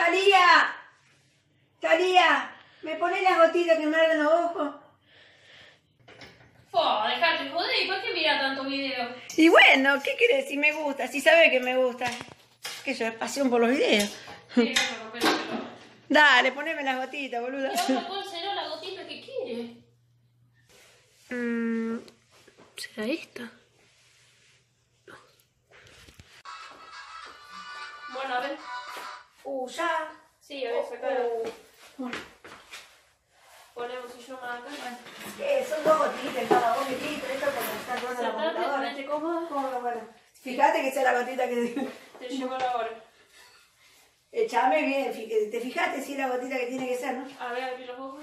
Talía, Talía, ¿me pones las gotitas que me arden los ojos? Fo, dejate joder, ¿y por qué mira tanto video? Y bueno, ¿qué querés? Si me gusta, si sabe que me gusta. Que yo es pasión por los videos. Sí. Dale, poneme las gotitas, boluda. Y ahora cuál será la gotita que quiere. Mm, ¿Será esta? Bueno, a ver. Uh, ya. Sí, a ver, sacala. Uh, Ponemos idioma acá. eh, son dos gotitas cada gotita, esto como está rodando la computadora. cómoda. Bueno, bueno. Fíjate que es la gotita que... Te llegó la hora. Echame bien, fi- ¿te fijaste si es la gotita que tiene que ser, no? A ver, abrí los ojos.